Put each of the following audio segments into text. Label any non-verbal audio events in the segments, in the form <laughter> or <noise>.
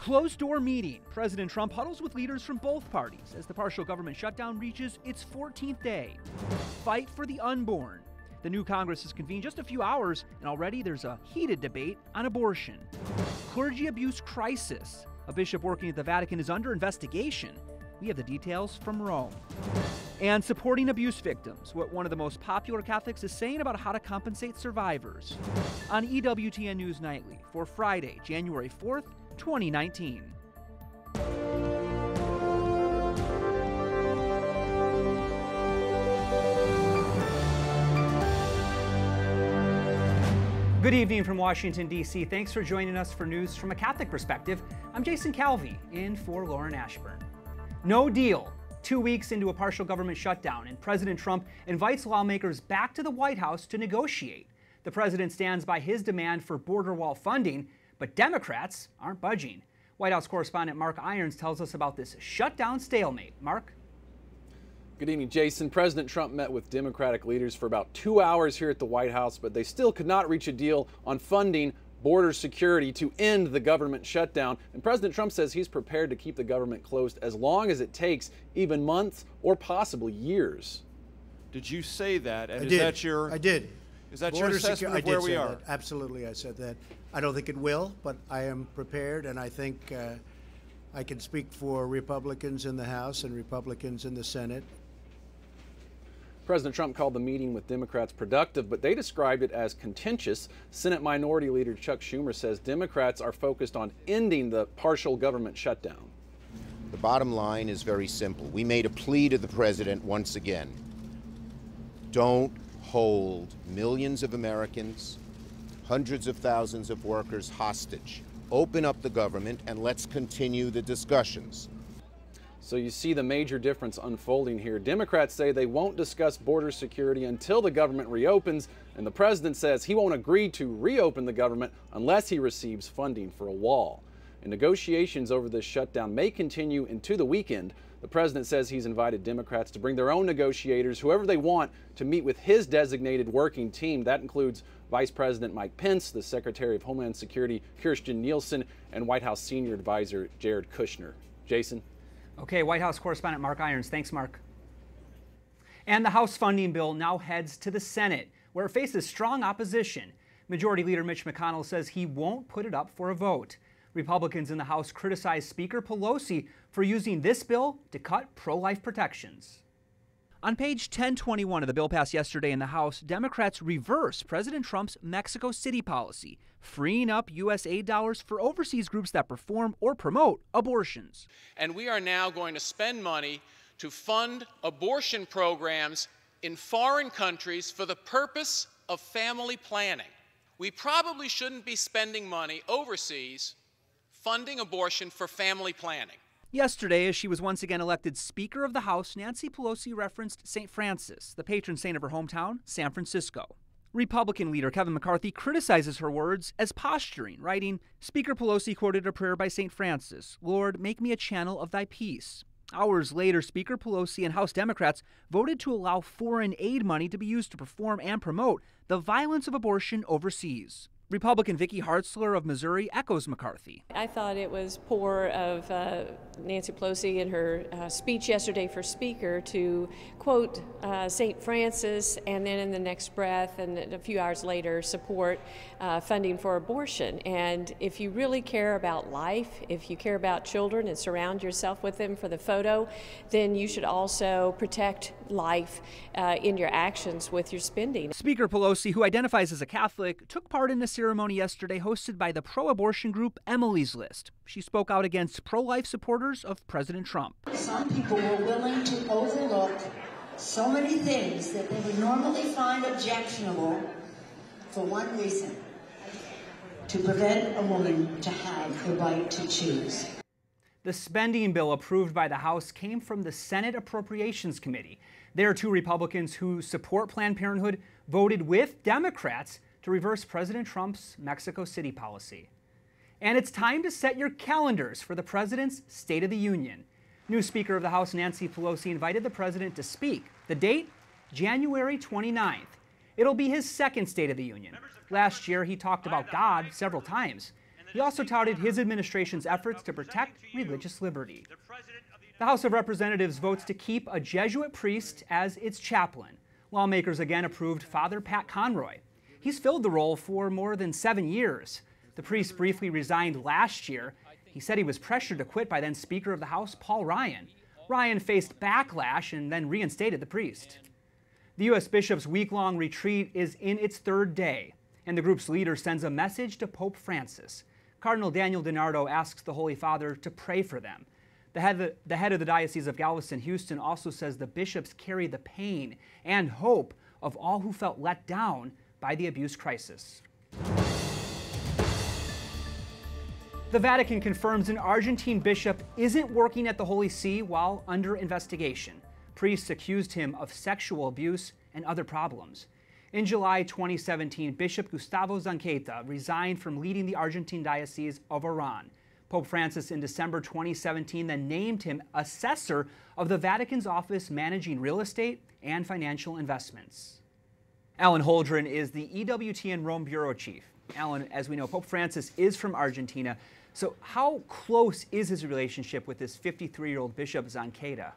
Closed door meeting. President Trump huddles with leaders from both parties as the partial government shutdown reaches its 14th day. Fight for the unborn. The new Congress has convened just a few hours, and already there's a heated debate on abortion. Clergy abuse crisis. A bishop working at the Vatican is under investigation. We have the details from Rome. And supporting abuse victims, what one of the most popular Catholics is saying about how to compensate survivors. On EWTN News Nightly for Friday, January 4th, 2019. Good evening from Washington, D.C. Thanks for joining us for news from a Catholic perspective. I'm Jason Calvi, in for Lauren Ashburn. No deal. Two weeks into a partial government shutdown, and President Trump invites lawmakers back to the White House to negotiate. The president stands by his demand for border wall funding, but Democrats aren't budging. White House correspondent Mark Irons tells us about this shutdown stalemate. Mark? Good evening, Jason. President Trump met with Democratic leaders for about two hours here at the White House, but they still could not reach a deal on funding border security to end the government shutdown. And President Trump says he's prepared to keep the government closed as long as it takes, even months or possibly years. Did you say that? And I is did. that your I did. Is that Border your secu- assessment I of did where we are? that. Absolutely, I said that. I don't think it will, but I am prepared, and I think uh, I can speak for Republicans in the House and Republicans in the Senate. President Trump called the meeting with Democrats productive, but they described it as contentious. Senate Minority Leader Chuck Schumer says Democrats are focused on ending the partial government shutdown. The bottom line is very simple. We made a plea to the president once again. Don't hold millions of Americans, hundreds of thousands of workers hostage. Open up the government and let's continue the discussions. So you see the major difference unfolding here. Democrats say they won't discuss border security until the government reopens, and the president says he won't agree to reopen the government unless he receives funding for a wall. And negotiations over this shutdown may continue into the weekend. The president says he's invited Democrats to bring their own negotiators, whoever they want, to meet with his designated working team. That includes Vice President Mike Pence, the Secretary of Homeland Security Kirstjen Nielsen, and White House Senior Advisor Jared Kushner. Jason? Okay, White House correspondent Mark Irons. Thanks, Mark. And the House funding bill now heads to the Senate, where it faces strong opposition. Majority Leader Mitch McConnell says he won't put it up for a vote. Republicans in the House criticize Speaker Pelosi for using this bill to cut pro life protections. On page 1021 of the bill passed yesterday in the House, Democrats reverse President Trump's Mexico City policy, freeing up U.S. aid dollars for overseas groups that perform or promote abortions. And we are now going to spend money to fund abortion programs in foreign countries for the purpose of family planning. We probably shouldn't be spending money overseas funding abortion for family planning. Yesterday, as she was once again elected Speaker of the House, Nancy Pelosi referenced St. Francis, the patron saint of her hometown, San Francisco. Republican leader Kevin McCarthy criticizes her words as posturing, writing Speaker Pelosi quoted a prayer by St. Francis Lord, make me a channel of thy peace. Hours later, Speaker Pelosi and House Democrats voted to allow foreign aid money to be used to perform and promote the violence of abortion overseas. Republican Vicky Hartzler of Missouri echoes McCarthy. I thought it was poor of uh, Nancy Pelosi in her uh, speech yesterday for Speaker to quote uh, St. Francis and then in the next breath and a few hours later support uh, funding for abortion. And if you really care about life, if you care about children and surround yourself with them for the photo, then you should also protect life uh, in your actions with your spending. Speaker Pelosi, who identifies as a Catholic, took part in a ceremony yesterday hosted by the pro abortion group Emily's List. She spoke out against pro life supporters of President Trump. Some people were willing to overlook so many things that they would normally find objectionable for one reason to prevent a woman to have the right to choose. The spending bill approved by the House came from the Senate Appropriations Committee. There are two Republicans who support Planned Parenthood voted with Democrats to reverse President Trump's Mexico City policy. And it's time to set your calendars for the President's State of the Union. New Speaker of the House Nancy Pelosi invited the President to speak. The date? January 29th. It'll be his second State of the Union. Last year, he talked about God several times. He also touted his administration's efforts to protect religious liberty. The House of Representatives votes to keep a Jesuit priest as its chaplain. Lawmakers again approved Father Pat Conroy. He's filled the role for more than seven years. The priest briefly resigned last year. He said he was pressured to quit by then Speaker of the House Paul Ryan. Ryan faced backlash and then reinstated the priest. The U.S. Bishop's week long retreat is in its third day, and the group's leader sends a message to Pope Francis. Cardinal Daniel DiNardo asks the Holy Father to pray for them. The head, the, the head of the Diocese of Galveston Houston also says the bishops carry the pain and hope of all who felt let down by the abuse crisis. The Vatican confirms an Argentine bishop isn't working at the Holy See while under investigation. Priests accused him of sexual abuse and other problems. In July 2017, Bishop Gustavo Zanchetta resigned from leading the Argentine Diocese of Oran. Pope Francis in December 2017 then named him assessor of the Vatican's office managing real estate and financial investments. Alan Holdren is the EWTN Rome Bureau Chief. Alan, as we know, Pope Francis is from Argentina. So, how close is his relationship with this 53 year old Bishop Zanchetta?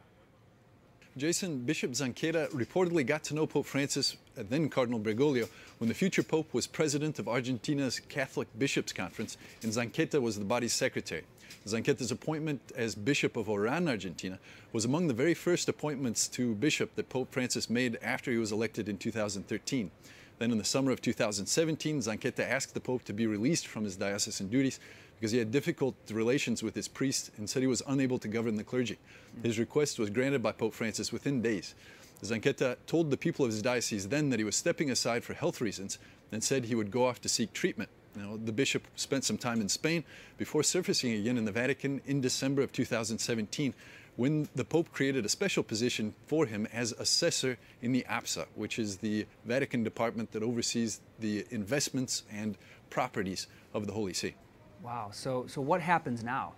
Jason, Bishop Zanchetta reportedly got to know Pope Francis, then Cardinal Bergoglio, when the future Pope was president of Argentina's Catholic Bishops' Conference, and Zanchetta was the body's secretary. Zanchetta's appointment as Bishop of Oran, Argentina, was among the very first appointments to bishop that Pope Francis made after he was elected in 2013. Then in the summer of 2017, Zanchetta asked the Pope to be released from his diocesan duties because he had difficult relations with his priest and said he was unable to govern the clergy. His request was granted by Pope Francis within days. Zanchetta told the people of his diocese then that he was stepping aside for health reasons and said he would go off to seek treatment. Now, the bishop spent some time in Spain before surfacing again in the Vatican in December of 2017 when the Pope created a special position for him as assessor in the APSA, which is the Vatican department that oversees the investments and properties of the Holy See. Wow. So, so what happens now?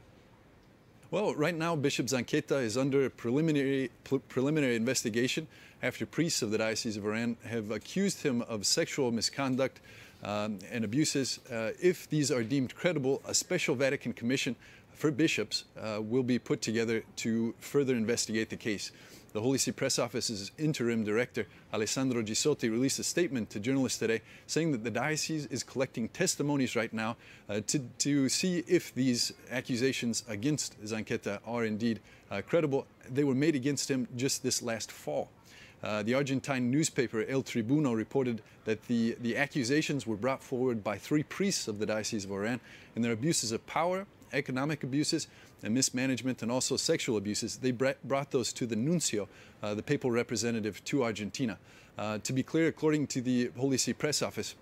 Well, right now, Bishop Zanchetta is under a preliminary, preliminary investigation after priests of the Diocese of Oran have accused him of sexual misconduct um, and abuses. Uh, if these are deemed credible, a special Vatican commission for bishops uh, will be put together to further investigate the case. The Holy See Press Office's interim director, Alessandro Gisotti, released a statement to journalists today saying that the diocese is collecting testimonies right now uh, to, to see if these accusations against Zanchetta are indeed uh, credible. They were made against him just this last fall. Uh, the Argentine newspaper El Tribuno reported that the, the accusations were brought forward by three priests of the Diocese of Oran and their abuses of power, economic abuses, and mismanagement and also sexual abuses, they brought those to the nuncio, uh, the papal representative to Argentina. Uh, to be clear, according to the Holy See Press Office,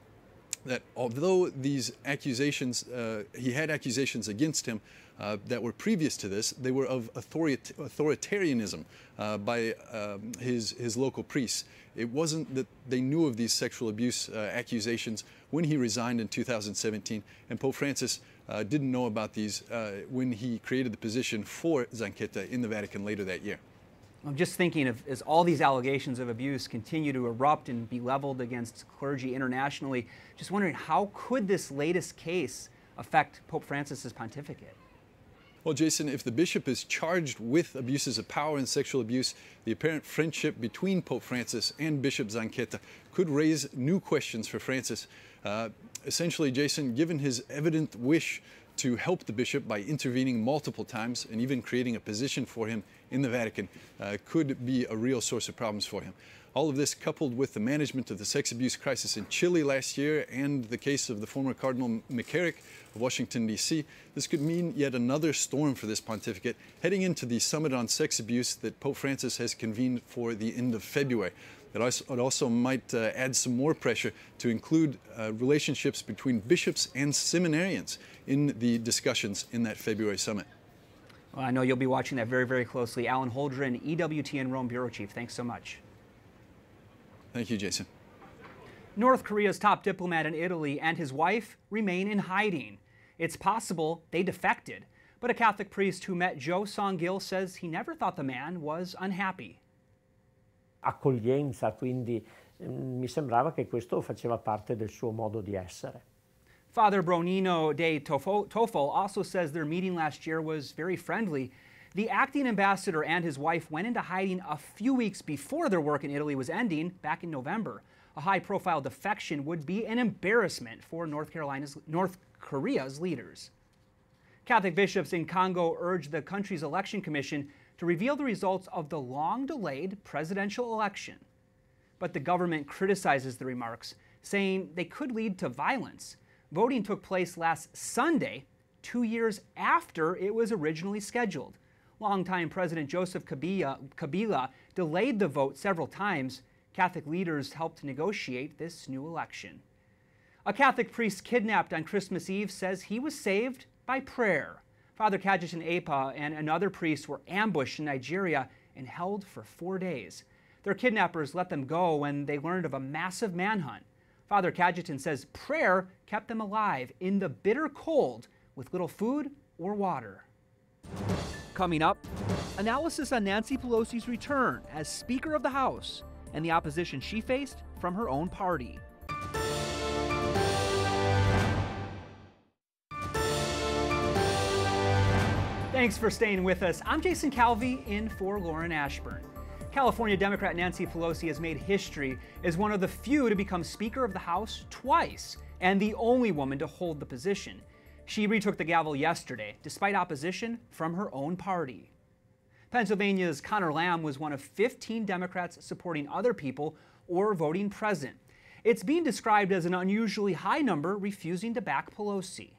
that although these accusations, uh, he had accusations against him uh, that were previous to this, they were of authorit authoritarianism uh, by um, his, his local priests. It wasn't that they knew of these sexual abuse uh, accusations when he resigned in 2017, and Pope Francis uh, didn't know about these uh, when he created the position for Zanchetta in the Vatican later that year. I'm just thinking of as all these allegations of abuse continue to erupt and be leveled against clergy internationally, just wondering how could this latest case affect Pope Francis's pontificate? Well, Jason, if the bishop is charged with abuses of power and sexual abuse, the apparent friendship between Pope Francis and Bishop Zanchetta could raise new questions for Francis. Uh, essentially, Jason, given his evident wish to help the bishop by intervening multiple times and even creating a position for him in the Vatican, uh, could be a real source of problems for him. All of this coupled with the management of the sex abuse crisis in Chile last year and the case of the former Cardinal McCarrick of Washington, D.C., this could mean yet another storm for this pontificate heading into the summit on sex abuse that Pope Francis has convened for the end of February. It also, might uh, add some more pressure to include uh, relationships between bishops and seminarians in the discussions in that February summit. Well, I know you'll be watching that very, very closely. Alan Holdren, EWTN Rome Bureau Chief, thanks so much. Thank you, Jason. North Korea's top diplomat in Italy and his wife remain in hiding. It's possible they defected, but a Catholic priest who met Jo Song-gil says he never thought the man was unhappy. Accoglienza, quindi mm, mi sembrava che questo faceva parte del suo modo di essere. Father Bronino de Tofol also says their meeting last year was very friendly. The acting ambassador and his wife went into hiding a few weeks before their work in Italy was ending back in November. A high profile defection would be an embarrassment for North Carolina's North Korea's leaders. Catholic bishops in Congo urged the country's election commission to reveal the results of the long delayed presidential election. But the government criticizes the remarks, saying they could lead to violence. Voting took place last Sunday, two years after it was originally scheduled. Longtime President Joseph Kabila, Kabila delayed the vote several times. Catholic leaders helped negotiate this new election. A Catholic priest kidnapped on Christmas Eve says he was saved by prayer. Father Cajetan Apa and another priest were ambushed in Nigeria and held for four days. Their kidnappers let them go when they learned of a massive manhunt. Father Cajetan says prayer kept them alive in the bitter cold with little food or water. Coming up, analysis on Nancy Pelosi's return as Speaker of the House and the opposition she faced from her own party. Thanks for staying with us. I'm Jason Calvi in for Lauren Ashburn. California Democrat Nancy Pelosi has made history as one of the few to become Speaker of the House twice and the only woman to hold the position. She retook the gavel yesterday, despite opposition from her own party. Pennsylvania's Conor Lamb was one of 15 Democrats supporting other people or voting present. It's being described as an unusually high number refusing to back Pelosi.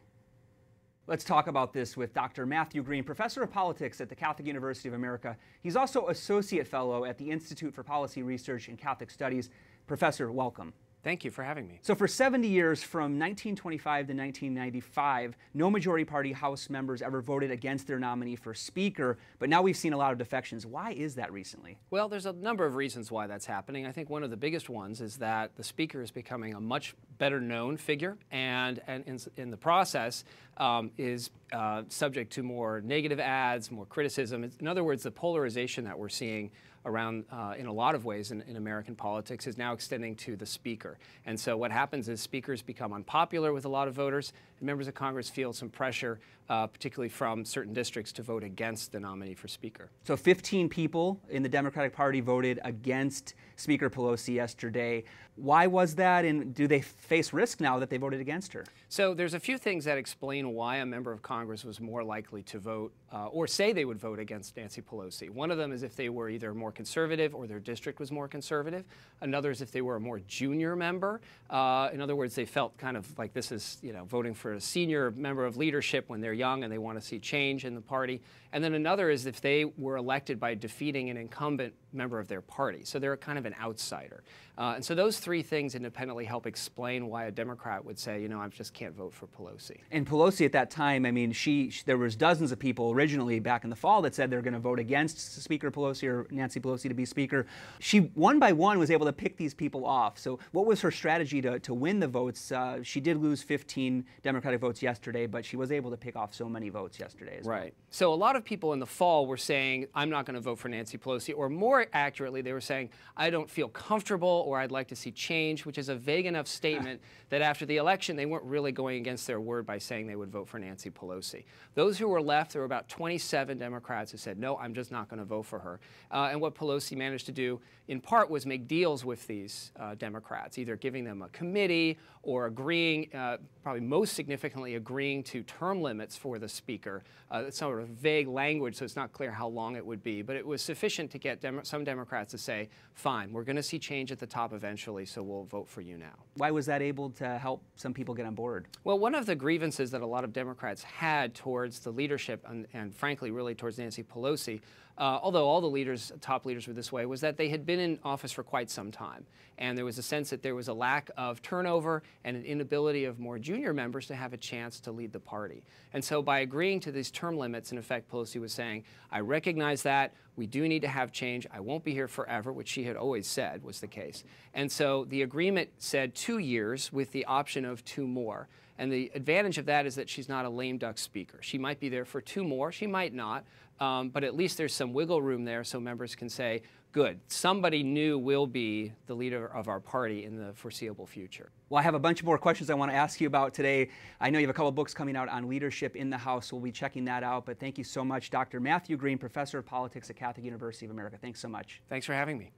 Let's talk about this with Dr. Matthew Green, professor of politics at the Catholic University of America. He's also associate fellow at the Institute for Policy Research and Catholic Studies. Professor, welcome. Thank you for having me. So, for 70 years, from 1925 to 1995, no majority party House members ever voted against their nominee for Speaker, but now we've seen a lot of defections. Why is that recently? Well, there's a number of reasons why that's happening. I think one of the biggest ones is that the Speaker is becoming a much better known figure, and, and in, in the process, um, is uh, subject to more negative ads, more criticism. In other words, the polarization that we're seeing around uh, in a lot of ways in, in, American politics is now extending to the speaker. And so what happens is speakers become unpopular with a lot of voters, and members of Congress feel some pressure, uh, particularly from certain districts, to vote against the nominee for speaker. So 15 people in the Democratic Party voted against Speaker Pelosi yesterday. Why was that, and do they face risk now that they voted against her? So there's a few things that explain why a member of Congress was more likely to vote uh, or say they would vote against Nancy Pelosi. One of them is if they were either more conservative or their district was more conservative. Another is if they were a more junior member. Uh, in other words, they felt kind of like this is, you know, voting for a senior member of leadership when they're young and they want to see change in the party. And then another is if they were elected by defeating an incumbent member of their party. So they're kind of an outsider. Uh, and so those three things independently help explain why a Democrat would say, you know, I just can't vote for Pelosi. And Pelosi at that time, I mean, she, she there was dozens of people originally back in the fall that said they're going to vote against Speaker Pelosi or Nancy Pelosi to be Speaker. She one by one was able to pick these people off. So what was her strategy to, to win the votes? Uh, she did lose 15 Democratic votes yesterday, but she was able to pick off so many votes yesterday as right. well. Right. So a lot of people in the fall were saying, I'm not going to vote for Nancy Pelosi, or more accurately, they were saying, I don't feel comfortable or I'd like to see change, which is a vague enough <laughs> statement that after the election, they weren't really going against their word by saying they would vote for Nancy Pelosi. Those who were left, there were about 27 Democrats who said, no, I'm just not going to vote for her. Uh, and what Pelosi managed to do, in part, was make deals with these uh, Democrats, either giving them a committee or agreeing, uh, probably most significantly, agreeing to term limits for the Speaker. Uh, it's sort of vague language, so it's not clear how long it would be, but it was sufficient to get Dem some Democrats to say, fine, we're going to see change at the top eventually, so we'll vote for you now. Why was that able to help some people get on board? Well, one of the grievances that a lot of Democrats had towards the leadership and, and frankly, really towards Nancy Pelosi uh, although all the leaders, top leaders were this way, was that they had been in office for quite some time. And there was a sense that there was a lack of turnover and an inability of more junior members to have a chance to lead the party. And so by agreeing to these term limits, in effect, Pelosi was saying, I recognize that. We do need to have change. I won't be here forever, which she had always said was the case. And so the agreement said two years with the option of two more. And the advantage of that is that she's not a lame duck speaker. She might be there for two more, she might not, um, but at least there's some wiggle room there so members can say, good, somebody new will be the leader of our party in the foreseeable future. Well, I have a bunch of more questions I want to ask you about today. I know you have a couple books coming out on leadership in the House. We'll be checking that out. But thank you so much, Dr. Matthew Green, Professor of Politics at Catholic University of America. Thanks so much. Thanks for having me.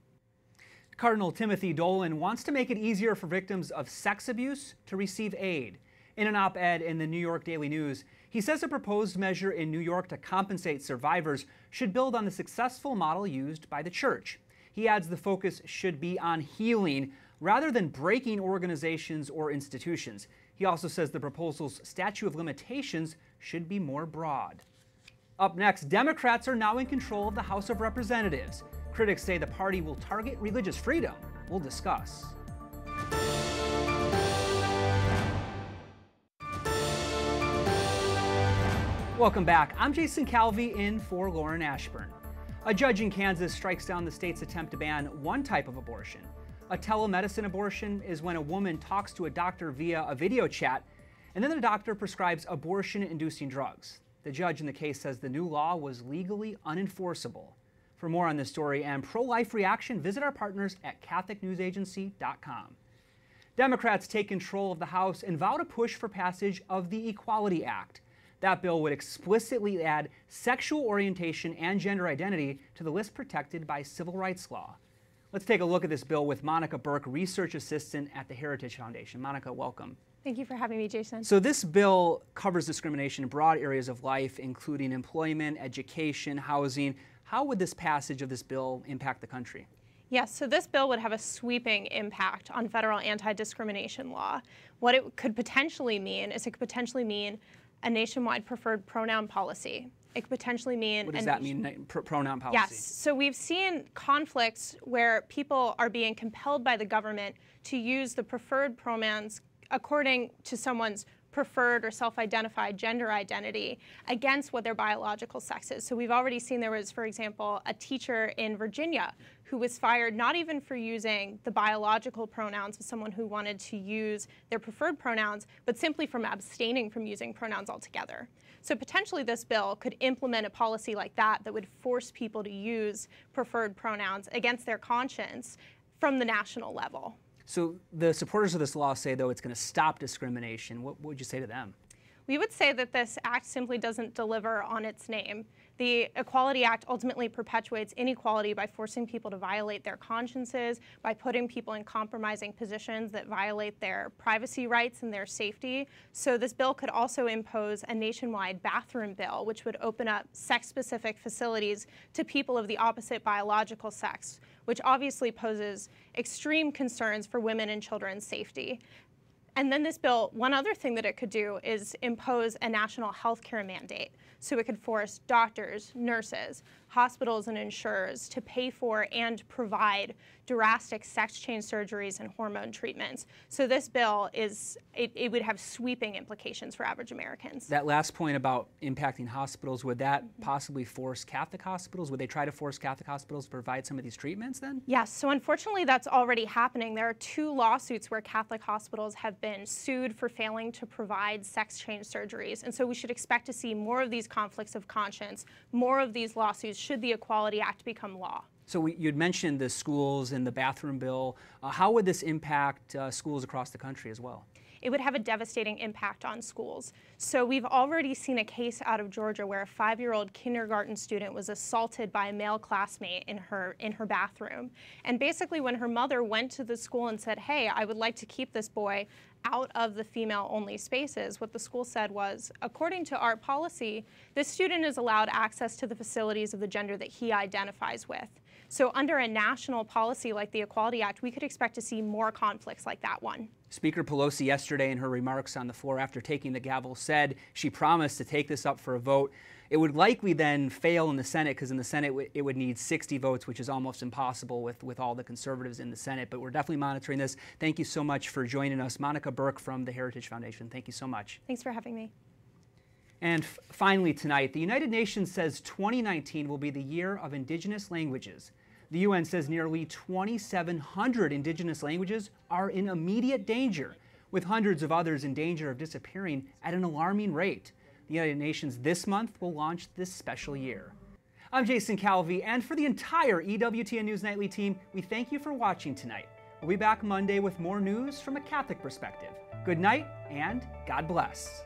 Cardinal Timothy Dolan wants to make it easier for victims of sex abuse to receive aid. In an op ed in the New York Daily News, he says a proposed measure in New York to compensate survivors should build on the successful model used by the church. He adds the focus should be on healing rather than breaking organizations or institutions. He also says the proposal's statute of limitations should be more broad. Up next, Democrats are now in control of the House of Representatives. Critics say the party will target religious freedom. We'll discuss. Welcome back. I'm Jason Calvi in for Lauren Ashburn. A judge in Kansas strikes down the state's attempt to ban one type of abortion. A telemedicine abortion is when a woman talks to a doctor via a video chat, and then the doctor prescribes abortion inducing drugs. The judge in the case says the new law was legally unenforceable. For more on this story and pro life reaction, visit our partners at CatholicNewsAgency.com. Democrats take control of the House and vow to push for passage of the Equality Act. That bill would explicitly add sexual orientation and gender identity to the list protected by civil rights law. Let's take a look at this bill with Monica Burke, Research Assistant at the Heritage Foundation. Monica, welcome. Thank you for having me, Jason. So, this bill covers discrimination in broad areas of life, including employment, education, housing. How would this passage of this bill impact the country? Yes, so this bill would have a sweeping impact on federal anti discrimination law. What it could potentially mean is it could potentially mean a nationwide preferred pronoun policy. It could potentially mean. What does that mean, pr pronoun policy? Yes. So we've seen conflicts where people are being compelled by the government to use the preferred pronouns according to someone's preferred or self-identified gender identity against what their biological sex is. So we've already seen there was, for example, a teacher in Virginia who was fired not even for using the biological pronouns of someone who wanted to use their preferred pronouns, but simply from abstaining from using pronouns altogether. So potentially this bill could implement a policy like that that would force people to use preferred pronouns against their conscience from the national level. So the supporters of this law say, though, it's going to stop discrimination. What, would you say to them? We would say that this act simply doesn't deliver on its name. The Equality Act ultimately perpetuates inequality by forcing people to violate their consciences, by putting people in compromising positions that violate their privacy rights and their safety. So this bill could also impose a nationwide bathroom bill, which would open up sex-specific facilities to people of the opposite biological sex, which obviously poses extreme concerns for women and children's safety. And then this bill, one other thing that it could do is impose a national health care mandate. So it could force doctors, nurses, hospitals, and insurers to pay for and provide drastic sex change surgeries and hormone treatments. So this bill is, it, it, would have sweeping implications for average Americans. That last point about impacting hospitals, would that possibly force Catholic hospitals? Would they try to force Catholic hospitals to provide some of these treatments then? Yes, so unfortunately that's already happening. There are two lawsuits where Catholic hospitals have been sued for failing to provide sex change surgeries. And so we should expect to see more of these conflicts of conscience, more of these lawsuits should the Equality Act become law. So we, you'd mentioned the schools and the bathroom bill. Uh, how would this impact uh, schools across the country as well? It would have a devastating impact on schools. So we've already seen a case out of Georgia where a five-year-old kindergarten student was assaulted by a male classmate in her in her bathroom. And basically, when her mother went to the school and said, "Hey, I would like to keep this boy out of the female-only spaces," what the school said was, "According to our policy, this student is allowed access to the facilities of the gender that he identifies with." So under a national policy like the Equality Act, we could expect to see more conflicts like that one. Speaker Pelosi yesterday in her remarks on the floor after taking the gavel said she promised to take this up for a vote. It would likely then fail in the Senate because in the Senate it would need 60 votes, which is almost impossible with, with all the conservatives in the Senate. But we're definitely monitoring this. Thank you so much for joining us. Monica Burke from the Heritage Foundation. Thank you so much. Thanks for having me. And finally, tonight, the United Nations says 2019 will be the year of indigenous languages. The UN says nearly 2,700 indigenous languages are in immediate danger, with hundreds of others in danger of disappearing at an alarming rate. The United Nations this month will launch this special year. I'm Jason Calvi, and for the entire EWTN News Nightly team, we thank you for watching tonight. We'll be back Monday with more news from a Catholic perspective. Good night, and God bless.